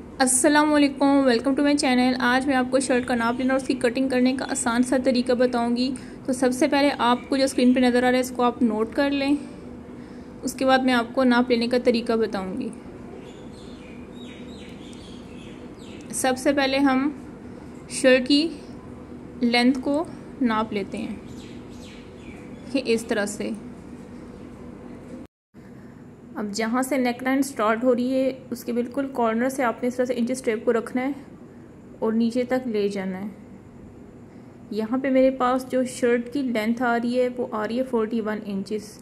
अस्सलाम वालेकुम to my channel आज मैं आपको शर्ट का नाप लेना और उसकी कटिंग करने का आसान सा तरीका बताऊँगी। तो सबसे पहले आपको जो स्क्रीन पे नज़र आ रहा है, इसको आप नोट कर लें। उसके बाद मैं आपको नाप लेने का तरीका बताऊँगी। सबसे पहले हम शर्ट की लेंथ को नाप लेते हैं। इस तरह से। अब जहाँ से नेक लाइन स्टार्ट हो रही है, उसके बिल्कुल कॉर्नर से आपने इस तरह से इंच स्ट्रेप को रखना है और नीचे तक ले जाना है। यहाँ पे मेरे पास जो शर्ट की लेंथ आ रही है, वो आ रही है फोर्टी वन इंचज़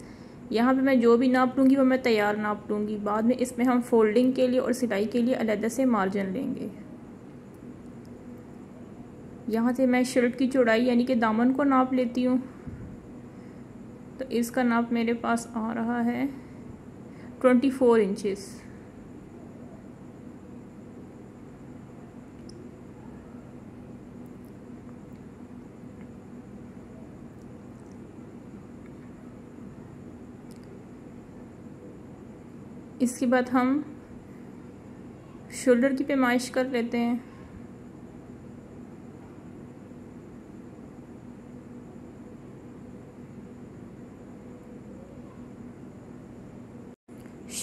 यहाँ पे मैं जो भी नाप लूँगी, वो मैं तैयार नाप लूँगी। बाद में इसमें हम फोल्डिंग के लिए और सिलाई के लिए अलहदा से मार्जिन लेंगे। यहाँ से मैं शर्ट की चौड़ाई यानी कि दामन को नाप लेती हूँ। तो इसका नाप मेरे पास आ रहा है। ट्वेंटी फोर इंचज़ इसके बाद हम शोल्डर की पैमाइश कर लेते हैं।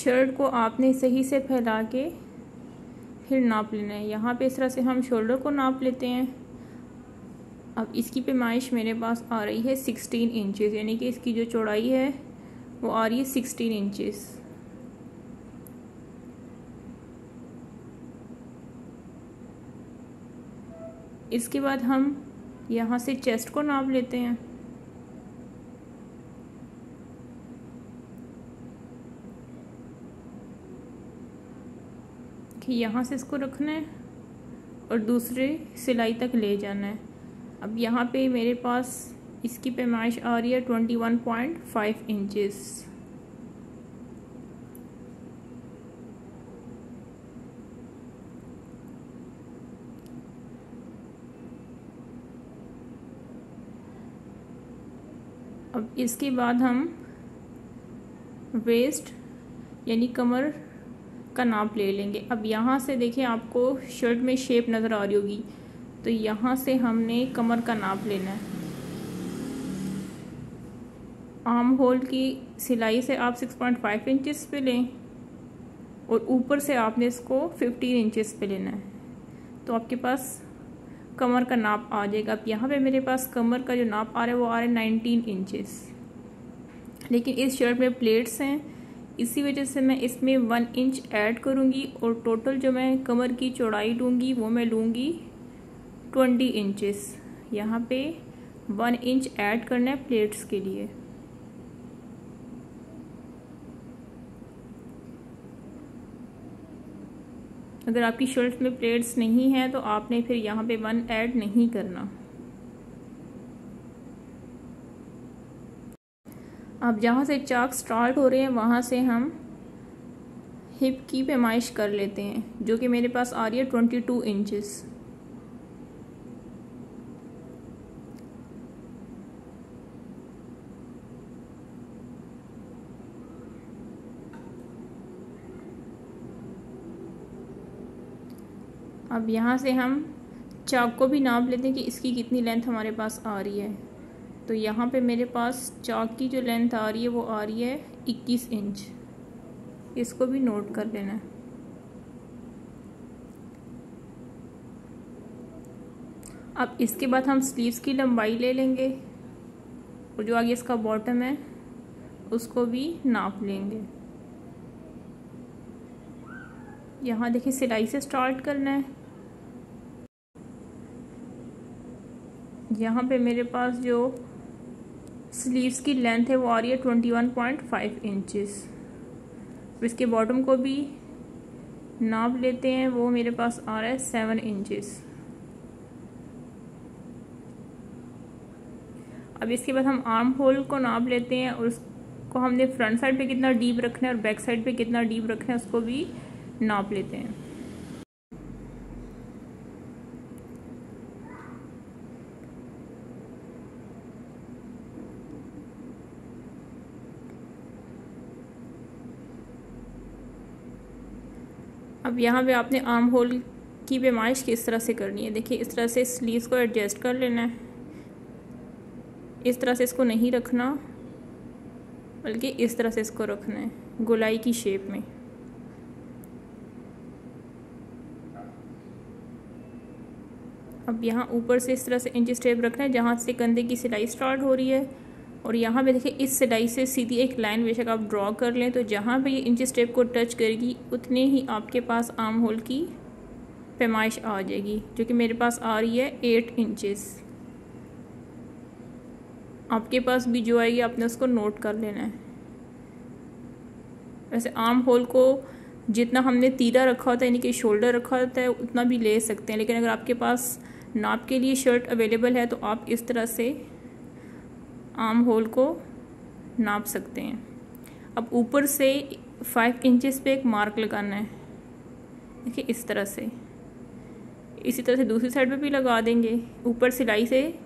शर्ट को आपने सही से फैला के फिर नाप लेना है। यहाँ पे इस तरह से हम शोल्डर को नाप लेते हैं। अब इसकी पैमाइश मेरे पास आ रही है सिक्सटीन इंचज़ यानी कि इसकी जो चौड़ाई है वो आ रही है सिक्सटीन इंचज़ इसके बाद हम यहाँ से चेस्ट को नाप लेते हैं। कि यहाँ से इसको रखना है और दूसरे सिलाई तक ले जाना है। अब यहाँ पे मेरे पास इसकी पैमाइश आ रही है twenty one point five inches अब इसके बाद हम वेस्ट यानी कमर का नाप ले लेंगे। अब यहाँ से देखिए आपको शर्ट में शेप नज़र आ रही होगी। तो यहाँ से हमने कमर का नाप लेना है। आर्म होल की सिलाई से आप 6.5 पॉइंट इंचेस पे लें और ऊपर से आपने इसको 15 इंचेस पे लेना है। तो आपके पास कमर का नाप आ जाएगा। अब यहाँ पे मेरे पास कमर का जो नाप आ रहा है वो आ रहा है नाइनटीन इंचेस लेकिन इस शर्ट में प्लेट्स हैं। इसी वजह से मैं इसमें वन इंच ऐड करूँगी और टोटल जो मैं कमर की चौड़ाई लूँगी, वो मैं लूँगी ट्वेंटी इंचेस यहाँ पे वन इंच ऐड करना है प्लेट्स के लिए. अगर आपकी शर्ट में प्लेट्स नहीं है तो आपने फिर यहाँ पे वन ऐड नहीं करना. अब जहाँ से चाक स्टार्ट हो रहे हैं, वहाँ से हम हिप की पैमाइश कर लेते हैं, जो कि मेरे पास आ रही है ट्वेंटी टू इंचज़ अब यहाँ से हम चाक को भी नाप लेते हैं कि इसकी कितनी लेंथ हमारे पास आ रही है। तो यहाँ पे मेरे पास चाक की जो लेंथ आ रही है, वो आ रही है 21 इंच। इसको भी नोट कर लेना। है अब इसके बाद हम स्लीव्स की लंबाई ले लेंगे और जो आगे इसका बॉटम है, उसको भी नाप लेंगे। यहाँ देखिए, सिलाई से स्टार्ट करना है। यहाँ पे मेरे पास जो स्लीव्स की लेंथ है वो आ रही है twenty one point five inches इसके बॉटम को भी नाप लेते हैं, वो मेरे पास आ रहा है सेवन इंचज़ अब इसके बाद हम आर्म होल को नाप लेते हैं और उसको हमने फ्रंट साइड पे कितना डीप रखना है और बैक साइड पे कितना डीप रखना है उसको भी नाप लेते हैं। अब यहाँ पे आपने आर्म होल की पेमाइश किस तरह से करनी है? देखिए, इस तरह से स्लीव्स को एडजस्ट कर लेना है। इस तरह से इसको नहीं रखना, बल्कि इस तरह से इसको रखना है, गोलाई की शेप में। अब यहाँ ऊपर से इस तरह से इंच स्टेप रखना है, जहाँ से कंधे की सिलाई स्टार्ट हो रही है। और यहाँ पे देखिए, इस सिलाई से सीधी एक लाइन बेशक आप ड्रॉ कर लें तो जहाँ पे ये इंच स्टेप को टच करेगी, उतने ही आपके पास आर्म होल की पैमाइश आ जाएगी, जो कि मेरे पास आ रही है एट इंचेस आपके पास भी जो आएगी, आपने उसको नोट कर लेना है। वैसे आर्म होल को जितना हमने तीरा रखा होता है, यानी कि शोल्डर रखा होता है, उतना भी ले सकते हैं, लेकिन अगर आपके पास नाप के लिए शर्ट अवेलेबल है तो आप इस तरह से आर्म होल को नाप सकते हैं। अब ऊपर से फाइव इंचेस पे एक मार्क लगाना है। देखिए, इस तरह से। इसी तरह से दूसरी साइड पे भी लगा देंगे। ऊपर सिलाई से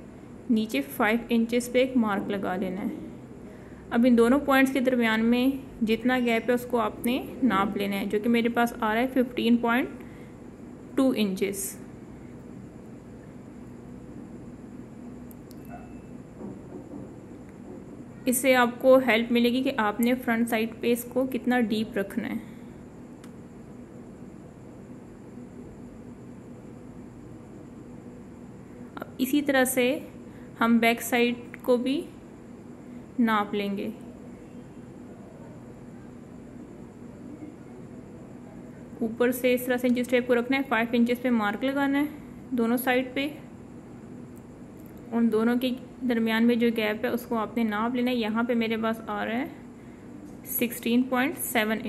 नीचे फाइव इंचेस पे एक मार्क लगा लेना है। अब इन दोनों पॉइंट्स के दरमियान में जितना गैप है, उसको आपने नाप लेना है, जो कि मेरे पास आ रहा है फिफ्टीन पॉइंट टू इंचेस इससे आपको हेल्प मिलेगी कि आपने फ्रंट साइड पे इसको कितना डीप रखना है। इसी तरह से हम बैक साइड को भी नाप लेंगे। ऊपर से इस तरह से इंच स्टेप को रखना है फाइव इंचेस पे मार्क लगाना है दोनों साइड पे। उन दोनों के दरमियान में जो गैप है, उसको आपने नाप लेना है। यहाँ पे मेरे पास आ रहा है सिक्सटीन पॉइंट सेवन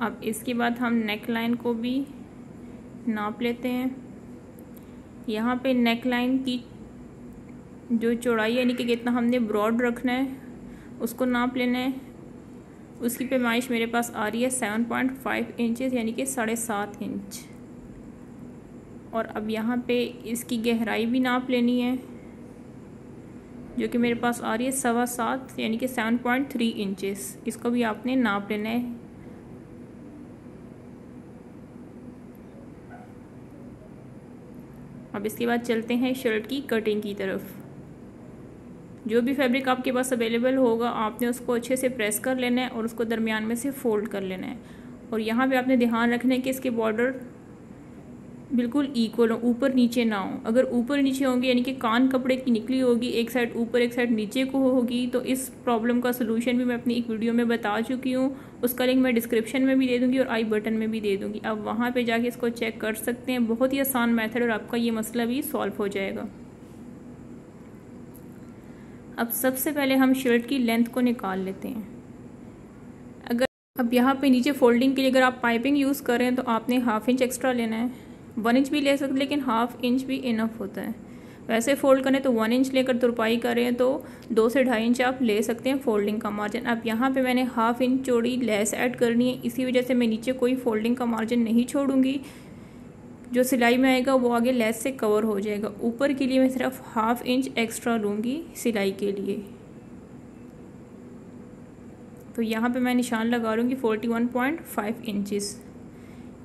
अब इसके बाद हम नेक लाइन को भी नाप लेते हैं। यहाँ पे नेक लाइन की जो चौड़ाई यानी कि कितना हमने ब्रॉड रखना है, उसको नाप लेना है। उसकी पैमाइश मेरे पास आ रही है सेवन पॉइंट फाइव इंचज़ यानी कि साढ़े सात इंच और अब यहाँ पे इसकी गहराई भी नाप लेनी है, जो कि मेरे पास आ रही है सवा सात, यानी कि सेवन पॉइंट थ्री इंचज़ इसको भी आपने नाप लेना है. अब इसके बाद चलते हैं शर्ट की कटिंग की तरफ़. जो भी फैब्रिक आपके पास अवेलेबल होगा, आपने उसको अच्छे से प्रेस कर लेना है और उसको दरमियान में से फोल्ड कर लेना है। और यहाँ पे आपने ध्यान रखना है कि इसके बॉर्डर बिल्कुल इक्वल हो, ऊपर नीचे ना हो। अगर ऊपर नीचे होंगे, यानी कि कान कपड़े की निकली होगी, एक साइड ऊपर, एक साइड नीचे को होगी तो इस प्रॉब्लम का सोल्यूशन भी मैं अपनी एक वीडियो में बता चुकी हूँ। उसका लिंक मैं डिस्क्रिप्शन में भी दे दूँगी और आई बटन में भी दे दूँगी। आप वहाँ पर जाके इसको चेक कर सकते हैं। बहुत ही आसान मैथड और आपका ये मसला भी सॉल्व हो जाएगा। अब सबसे पहले हम शर्ट की लेंथ को निकाल लेते हैं। अगर अब यहाँ पे नीचे फोल्डिंग के लिए अगर आप पाइपिंग यूज़ करें तो आपने हाफ़ इंच एक्स्ट्रा लेना है। वन इंच भी ले सकते, लेकिन हाफ़ इंच भी इनफ होता है। वैसे फोल्ड करें तो वन इंच लेकर तुरपाई करें तो दो से ढाई इंच आप ले सकते हैं फोल्डिंग का मार्जिन अब यहाँ पे मैंने हाफ़ इंच चौड़ी लेस ऐड करनी है, इसी वजह से मैं नीचे कोई फोल्डिंग का मार्जिन नहीं छोड़ूँगी। जो सिलाई में आएगा वो आगे लेस से कवर हो जाएगा। ऊपर के लिए मैं सिर्फ़ हाफ़ इंच एक्स्ट्रा लूँगी सिलाई के लिए। तो यहाँ पे मैं निशान लगा लूँगी forty one point five inches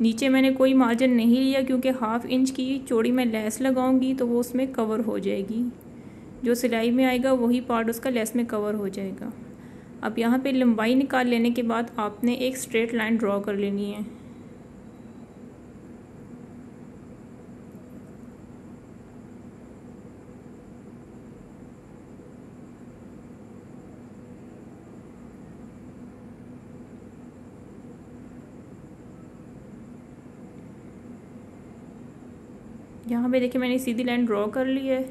नीचे मैंने कोई मार्जिन नहीं लिया क्योंकि हाफ़ इंच की चौड़ी मैं लेस लगाऊँगी तो वो उसमें कवर हो जाएगी। जो सिलाई में आएगा वही पार्ट उसका लेस में कवर हो जाएगा। अब यहाँ पे लंबाई निकाल लेने के बाद आपने एक स्ट्रेट लाइन ड्रॉ कर लेनी है। यहाँ पे देखिए मैंने सीधी लाइन ड्रॉ कर ली है।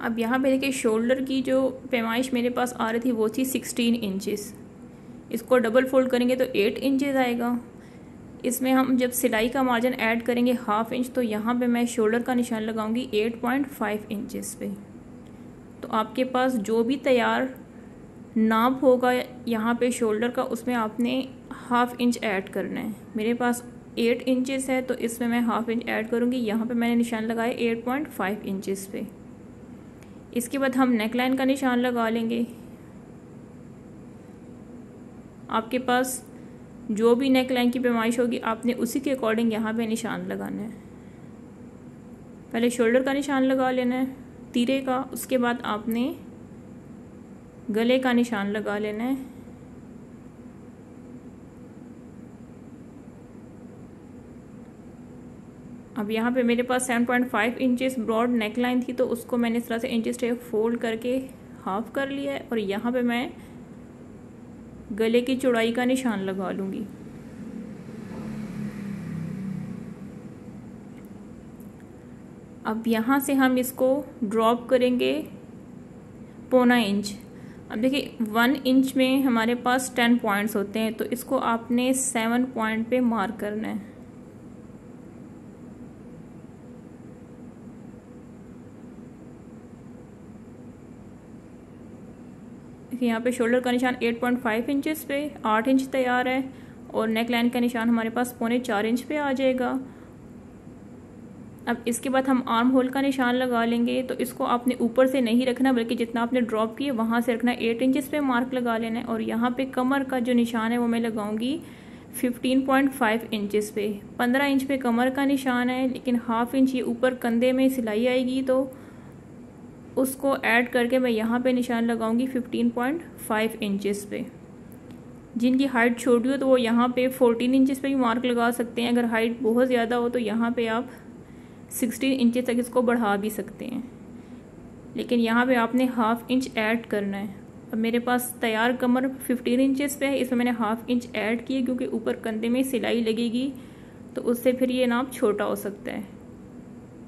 अब यहाँ पे देखिए शोल्डर की जो पैमाइश मेरे पास आ रही थी, वो थी सिक्सटीन इंचज़ इसको डबल फोल्ड करेंगे तो एट इंचज़ आएगा। इसमें हम जब सिलाई का मार्जिन ऐड करेंगे हाफ़ इंच तो यहाँ पे मैं शोल्डर का निशान लगाऊँगी एट पॉइंट फाइव इंचज़ पे। तो आपके पास जो भी तैयार नाप होगा यहाँ पे शोल्डर का, उसमें आपने हाफ़ इंच ऐड करना है। मेरे पास एट इंचेस है तो इसमें मैं हाफ़ इंच ऐड करूँगी। यहाँ पे मैंने निशान लगाया एट पॉइंट फाइव पे। इसके बाद हम नेक लाइन का निशान लगा लेंगे। आपके पास जो भी नेक लाइन की पैमाइश होगी, आपने उसी के अकॉर्डिंग यहाँ पे निशान लगाना है। पहले शोल्डर का निशान लगा लेना है, तीरे का, उसके बाद आपने गले का निशान लगा लेना है। अब यहाँ पे मेरे पास 7.5 इंचेस ब्रॉड नेक लाइन थी तो उसको मैंने इस तरह से इंचेस टेप फोल्ड करके हाफ़ कर लिया है, और यहाँ पे मैं गले की चौड़ाई का निशान लगा लूँगी। अब यहाँ से हम इसको ड्रॉप करेंगे पौना इंच। अब देखिए, वन इंच में हमारे पास टेन पॉइंट्स होते हैं तो इसको आपने सेवन पॉइंट पे मार्क करना है। यहाँ पे शोल्डर का निशान 8.5 इंचेस पे 8 इंच तैयार है और नेक लाइन का निशान हमारे पास पौने चार इंच पे आ जाएगा। अब इसके बाद हम आर्म होल का निशान लगा लेंगे तो इसको आपने ऊपर से नहीं रखना, बल्कि जितना आपने ड्रॉप किया वहाँ से रखना एट इंचज़ पे मार्क लगा लेना है। और यहाँ पे कमर का जो निशान है, वो मैं लगाऊँगी 15.5 इंचेस पे। 15 इंच पे कमर का निशान है, लेकिन हाफ़ इंच ये ऊपर कंधे में सिलाई आएगी तो उसको ऐड करके मैं यहाँ पे निशान लगाऊँगी 15.5 इंचेस पे। जिनकी हाइट छोटी हो तो वो यहाँ पे 14 इंचेस पे भी मार्क लगा सकते हैं। अगर हाइट बहुत ज़्यादा हो तो यहाँ पे आप 16 इंचेस तक इसको बढ़ा भी सकते हैं। लेकिन यहाँ पे आपने हाफ़ इंच ऐड करना है। अब मेरे पास तैयार कमर 15 इंचेस पे है, इसमें मैंने हाफ़ इंच ऐड किए क्योंकि ऊपर कंधे में सिलाई लगेगी तो उससे फिर ये नाप छोटा हो सकता है।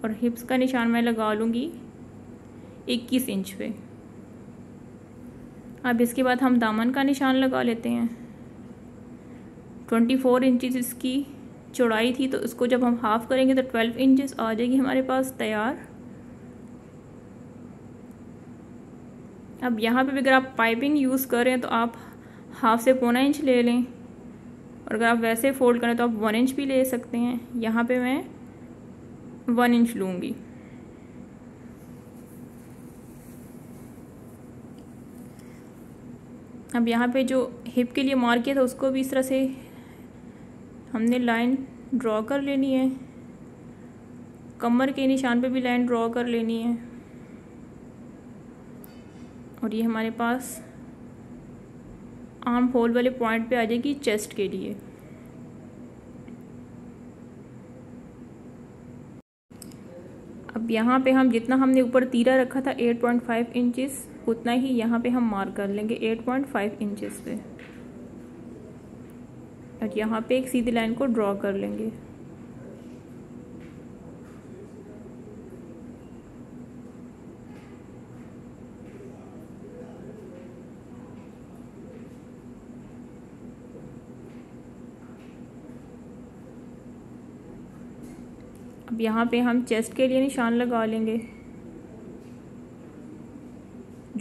और हिप्स का निशान मैं लगा लूँगी। इक्कीस इंच पे। अब इसके बाद हम दामन का निशान लगा लेते हैं। ट्वेंटी फोर इंचज़ इसकी चौड़ाई थी तो इसको जब हम हाफ़ करेंगे तो ट्वेल्व इंचज़ आ जाएगी हमारे पास तैयार। अब यहाँ पे भी अगर आप पाइपिंग यूज़ कर रहे हैं तो आप हाफ़ से पौना इंच ले लें। और अगर आप वैसे फोल्ड करें तो आप वन इंच भी ले सकते हैं। यहाँ पे मैं वन इंच लूँगी। अब यहाँ पे जो हिप के लिए मार्क किया था, उसको भी इस तरह से हमने लाइन ड्रॉ कर लेनी है। कमर के निशान पे भी लाइन ड्रॉ कर लेनी है। और ये हमारे पास आर्म होल वाले पॉइंट पे आ जाएगी चेस्ट के लिए। अब यहाँ पे हम जितना हमने ऊपर तीरा रखा था 8.5 इंचेस उतना ही यहाँ पे हम मार्क कर लेंगे 8.5 इंचेस पे। और यहाँ पे एक सीधी लाइन को ड्रॉ कर लेंगे। अब यहाँ पे हम चेस्ट के लिए निशान लगा लेंगे।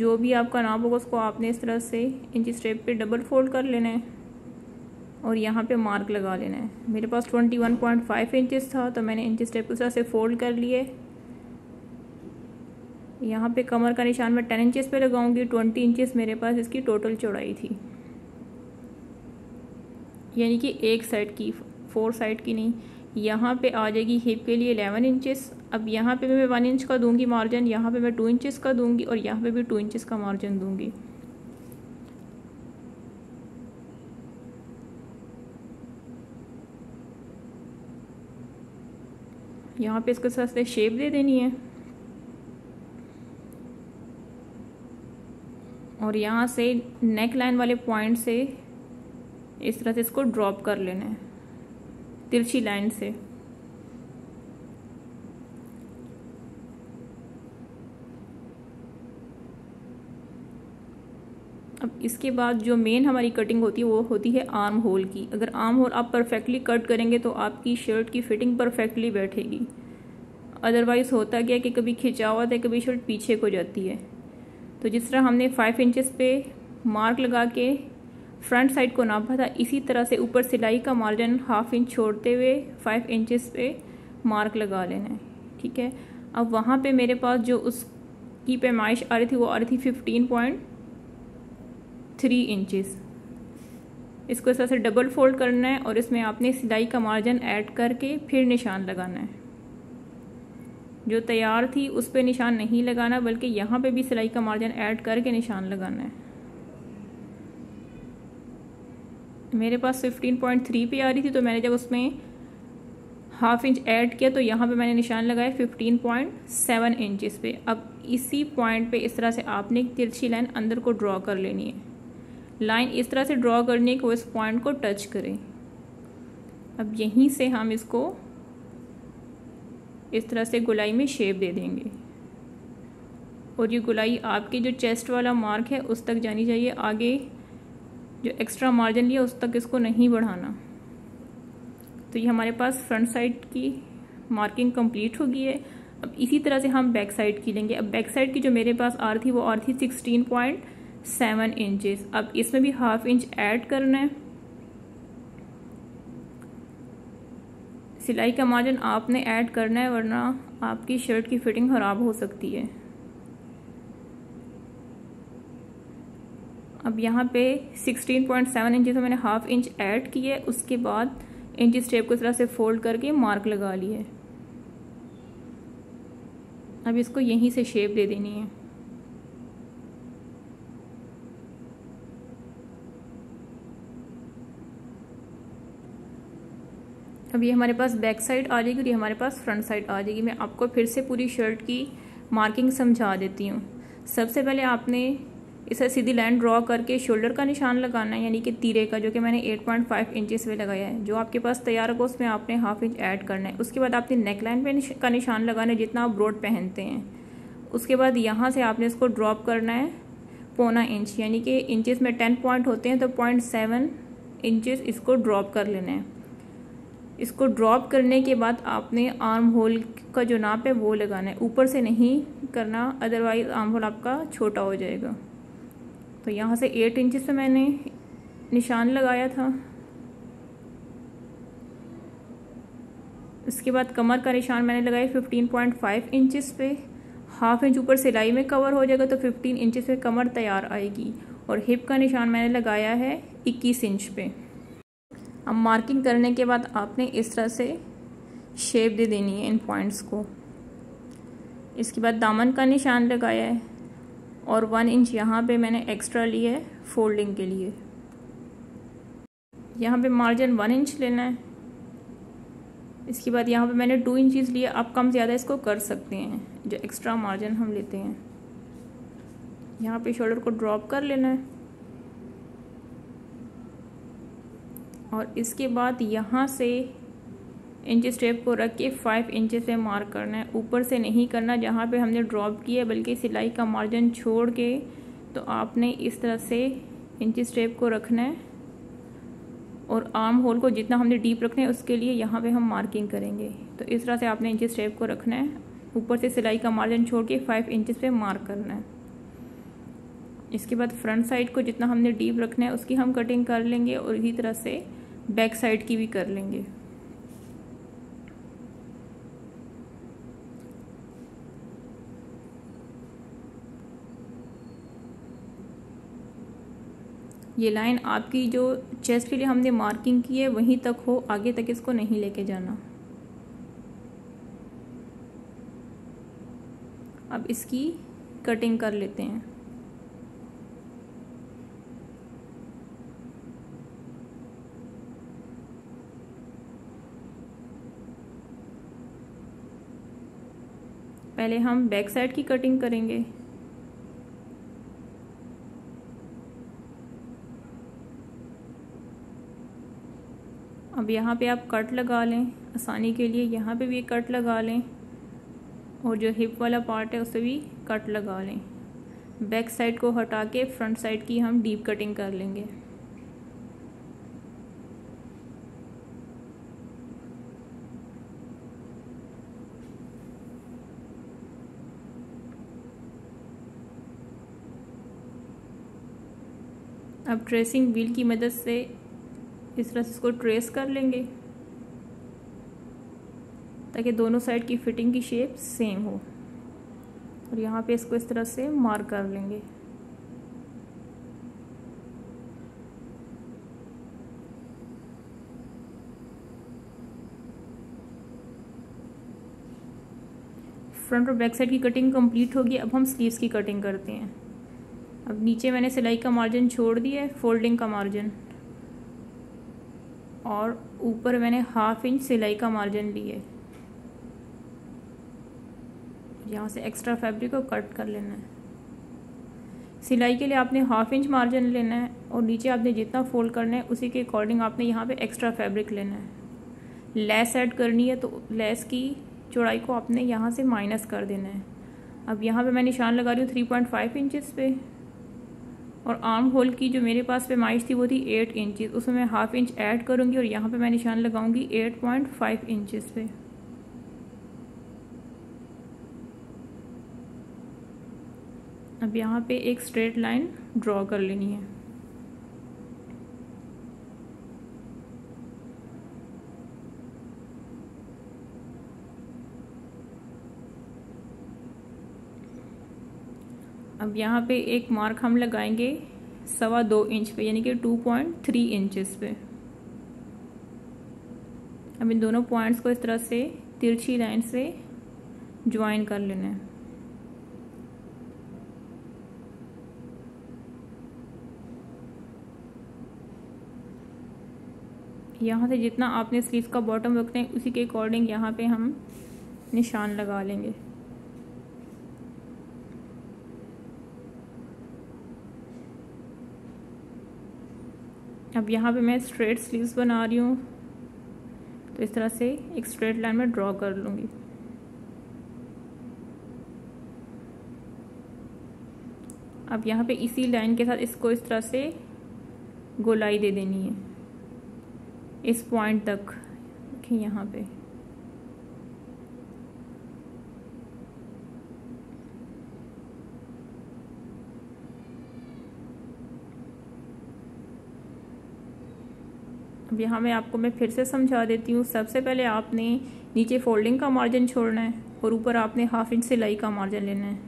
जो भी आपका नाप होगा, उसको आपने इस तरह से इंच स्टेप पे डबल फोल्ड कर लेना है और यहाँ पे मार्क लगा लेना है। मेरे पास twenty one point five inches था तो मैंने इंच स्टेप इस तरह से फोल्ड कर लिए। यहाँ पे कमर का निशान मैं टेन इंचज़ पे लगाऊँगी ट्वेंटी इंचज़ मेरे पास इसकी टोटल चौड़ाई थी। यानी कि एक साइड की फोर साइड की नहीं यहाँ पे आ जाएगी हिप के लिए एलेवन इंचेस अब यहाँ पे मैं वन इंच का दूँगी मार्जिन यहाँ पे मैं टू इंचेस का दूँगी और यहाँ पे भी टू इंचेस का मार्जिन दूँगी। यहाँ पे इसके साथ शेप दे देनी है। और यहाँ से नेक लाइन वाले पॉइंट से इस तरह से इसको ड्रॉप कर लेना है। तिरछी लाइन से। अब इसके बाद जो मेन हमारी कटिंग होती है, वो होती है आर्म होल की। अगर आर्म होल आप परफेक्टली कट करेंगे तो आपकी शर्ट की फिटिंग परफेक्टली बैठेगी। अदरवाइज़ होता क्या है कि कभी खिंचा हुआ था कभी शर्ट पीछे को जाती है। तो जिस तरह हमने फाइव इंचेस पे मार्क लगा के फ्रंट साइड को नापा था इसी तरह से ऊपर सिलाई का मार्जिन हाफ़ इंच छोड़ते हुए फाइव इंचेस पे मार्क लगा लेना है, ठीक है? अब वहाँ पे मेरे पास जो उसकी पैमाइश आ रही थी वो आ रही थी फिफ्टीन पॉइंट थ्री इंचज़ इसको इस तरह से डबल फोल्ड करना है और इसमें आपने सिलाई का मार्जिन ऐड करके फिर निशान लगाना है। जो तैयार थी उस पर निशान नहीं लगाना, बल्कि यहाँ पे भी सिलाई का मार्जिन ऐड करके निशान लगाना है। मेरे पास 15.3 पे आ रही थी तो मैंने जब उसमें हाफ़ इंच ऐड किया तो यहाँ पे मैंने निशान लगाया फिफ्टीन पॉइंट 15.7 इंचेस पे। अब इसी पॉइंट पे इस तरह से आपने तिरछी लाइन अंदर को ड्रॉ कर लेनी है। लाइन इस तरह से ड्रॉ करनी है कि वो इस पॉइंट को टच करें। अब यहीं से हम इसको इस तरह से गुलाई में शेप दे देंगे। और ये गुलाई आपके जो चेस्ट वाला मार्क है, उस तक जानी चाहिए। आगे जो एक्स्ट्रा मार्जिन लिया, उस तक इसको नहीं बढ़ाना। तो ये हमारे पास फ्रंट साइड की मार्किंग कंप्लीट हो गई है। अब इसी तरह से हम बैक साइड की लेंगे। अब बैक साइड की जो मेरे पास आर थी, वो आ रही थी सिक्सटीन पॉइंट सेवन इंचेस अब इसमें भी हाफ़ इंच ऐड करना है। सिलाई का मार्जिन आपने ऐड करना है, वरना आपकी शर्ट की फिटिंग ख़राब हो सकती है। अब यहाँ पे 16.7 पॉइंट इंचेस में मैंने हाफ़ इंच ऐड किए उसके बाद इंच स्टेप को इस तरह से फोल्ड करके मार्क लगा लिए अब इसको यहीं से शेप दे देनी है। अब ये हमारे पास बैक साइड आ जाएगी और ये हमारे पास फ्रंट साइड आ जाएगी। मैं आपको फिर से पूरी शर्ट की मार्किंग समझा देती हूँ। सबसे पहले आपने इसे सीधी लाइन ड्रॉ करके शोल्डर का निशान लगाना है यानी कि तीरे का, जो कि मैंने 8.5 पॉइंट इंचज़ में लगाया है। जो आपके पास तैयार होगा, उसमें आपने हाफ़ इंच ऐड करना है। उसके बाद आपने नेक लाइन पे का निशान लगाना है, जितना आप ब्रोड पहनते हैं। उसके बाद यहाँ से आपने इसको ड्रॉप करना है, पौना इंच, यानी कि इंचज़ में टेन पॉइंट होते हैं तो पॉइंट सेवन इंचज़ इसको ड्रॉप कर लेना है। इसको ड्रॉप करने के बाद आपने आर्म होल का जो नाप है, वो लगाना है। ऊपर से नहीं करना, अदरवाइज़ आर्म होल आपका छोटा हो जाएगा। तो यहाँ से एट इंच से मैंने निशान लगाया था। उसके बाद कमर का निशान मैंने लगाया फिफ्टीन पॉइंट फाइव इंचज़ पे। हाफ़ इंच ऊपर सिलाई में कवर हो जाएगा तो फिफ्टीन इंचज़ पे कमर तैयार आएगी। और हिप का निशान मैंने लगाया है इक्कीस इंच पे। अब मार्किंग करने के बाद आपने इस तरह से शेप दे देनी है इन पॉइंट्स को। इसके बाद दामन का निशान लगाया है। और वन इंच यहाँ पे मैंने एक्स्ट्रा लिया है फोल्डिंग के लिए। यहाँ पे मार्जिन वन इंच लेना है। इसके बाद यहाँ पे मैंने टू इंचज़ लिए, आप कम ज़्यादा इसको कर सकते हैं। जो एक्स्ट्रा मार्जिन हम लेते हैं। यहाँ पे शोल्डर को ड्रॉप कर लेना है। और इसके बाद यहाँ से इंच स्टेप को रख के फाइव इंच से मार्क करना है। ऊपर से नहीं करना, जहाँ पे हमने ड्रॉप किया बल्कि सिलाई का मार्जिन छोड़ के तो आपने इस तरह से इंच स्टेप को रखना है। और आर्म होल को जितना हमने डीप रखना है, उसके लिए यहाँ पे हम मार्किंग करेंगे। तो इस तरह से आपने इंच स्टेप को रखना है। ऊपर से सिलाई का मार्जिन छोड़ के फाइव इंच पे मार्क करना है। इसके बाद फ्रंट साइड को जितना हमने डीप रखना है, उसकी हम कटिंग कर लेंगे और इसी तरह से बैक साइड की भी कर लेंगे। ये लाइन आपकी जो चेस्ट के लिए हमने मार्किंग की है, वहीं तक हो, आगे तक इसको नहीं लेके जाना। अब इसकी कटिंग कर लेते हैं। पहले हम बैक साइड की कटिंग करेंगे। अब यहाँ पे आप कट लगा लें, आसानी के लिए यहाँ पे भी कट लगा लें और जो हिप वाला पार्ट है उसे भी कट लगा लें। बैक साइड को हटा के फ्रंट साइड की हम डीप कटिंग कर लेंगे। अब ट्रेसिंग व्हील की मदद से इस तरह से इसको ट्रेस कर लेंगे, ताकि दोनों साइड की फिटिंग की शेप सेम हो। और यहाँ पे इसको इस तरह से मार्क कर लेंगे। फ्रंट और बैक साइड की कटिंग कंप्लीट होगी। अब हम स्लीव्स की कटिंग करते हैं। अब नीचे मैंने सिलाई का मार्जिन छोड़ दिया है फोल्डिंग का मार्जिन और ऊपर मैंने हाफ़ इंच सिलाई का मार्जिन लिए यहाँ से एक्स्ट्रा फैब्रिक को कट कर लेना है। सिलाई के लिए आपने हाफ़ इंच मार्जिन लेना है और नीचे आपने जितना फोल्ड करना है, उसी के अकॉर्डिंग आपने यहाँ पे एक्स्ट्रा फैब्रिक लेना है। लेस ऐड करनी है तो लेस की चौड़ाई को आपने यहाँ से माइनस कर देना है। अब यहाँ पे मैं निशान लगा रही हूँ थ्री पॉइंट फाइव इंचज़ पे। और आर्म होल की जो मेरे पास पैमाइश थी वो थी एट इंचज़ उसमें मैं हाफ़ इंच ऐड करूँगी और यहाँ पर मैं निशान लगाऊँगी एट पॉइंट फाइव इंचज़ पे। अब यहाँ पे एक स्ट्रेट लाइन ड्रॉ कर लेनी है। अब यहाँ पे एक मार्क हम लगाएँगे सवा दो इंच पे, यानी कि टू पॉइंट थ्री इंचज़ पे। अब इन दोनों पॉइंट्स को इस तरह से तिरछी लाइन से ज्वाइन कर लेना है। यहाँ से जितना आपने स्लीव का बॉटम रखना है, उसी के अकॉर्डिंग यहाँ पे हम निशान लगा लेंगे। अब यहाँ पे मैं स्ट्रेट स्लीव्स बना रही हूँ। तो इस तरह से एक स्ट्रेट लाइन में ड्रॉ कर लूँगी। अब यहाँ पे इसी लाइन के साथ इसको इस तरह से गोलाई दे देनी है। इस पॉइंट तक देखिए यहाँ पे। अब यहाँ मैं आपको, मैं फिर से समझा देती हूँ। सबसे पहले आपने नीचे फोल्डिंग का मार्जिन छोड़ना है और ऊपर आपने हाफ़ इंच सिलाई का मार्जिन लेना है।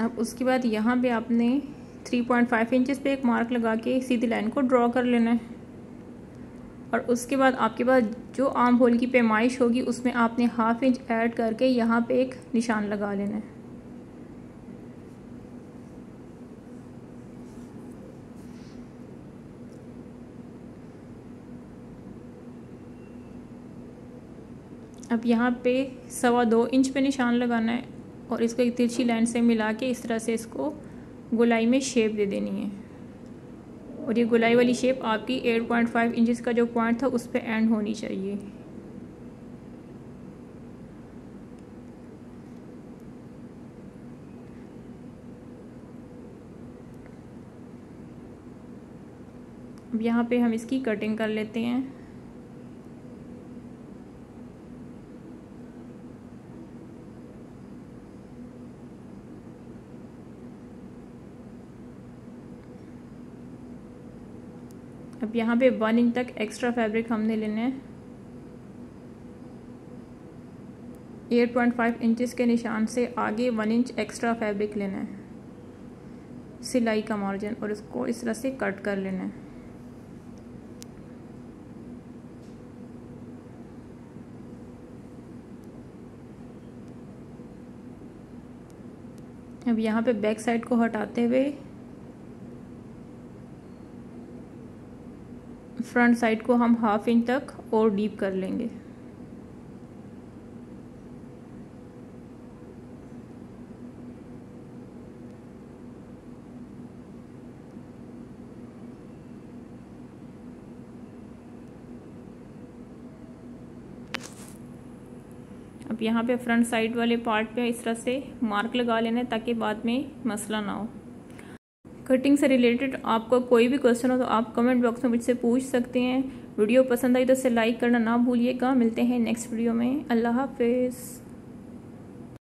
अब उसके बाद यहाँ पे आपने 3.5 इंचेस पे एक मार्क लगा के सीधी लाइन को ड्रॉ कर लेना है। और उसके बाद आपके पास जो आम होल की पैमाइश होगी, उसमें आपने हाफ़ इंच ऐड करके यहाँ पे एक निशान लगा लेना है। अब यहाँ पे सवा दो इंच पे निशान लगाना है और इसको एक तिरछी लाइन से मिला के इस तरह से इसको गुलाई में शेप दे देनी है। और ये गुलाई वाली शेप आपकी 8.5 इंचेस का जो पॉइंट था उस पर एंड होनी चाहिए। अब यहाँ पे हम इसकी कटिंग कर लेते हैं। यहाँ पे वन इंच तक एक्स्ट्रा फैब्रिक हमने लेना है। एट पॉइंट फाइव इंचज़ के निशान से आगे वन इंच एक्स्ट्रा फैब्रिक लेना है। सिलाई का मार्जिन और इसको इस तरह से कट कर लेना है। अब यहाँ पे बैक साइड को हटाते हुए फ्रंट साइड को हम हाफ़ इंच तक और डीप कर लेंगे। अब यहाँ पे फ्रंट साइड वाले पार्ट पे इस तरह से मार्क लगा लेना ताकि बाद में मसला ना हो। कटिंग से रिलेटेड आपका कोई भी क्वेश्चन हो तो आप कमेंट बॉक्स में मुझसे पूछ सकते हैं। वीडियो पसंद आई तो इसे लाइक करना ना भूलिएगा। मिलते हैं नेक्स्ट वीडियो में। अल्लाह हाफिज़।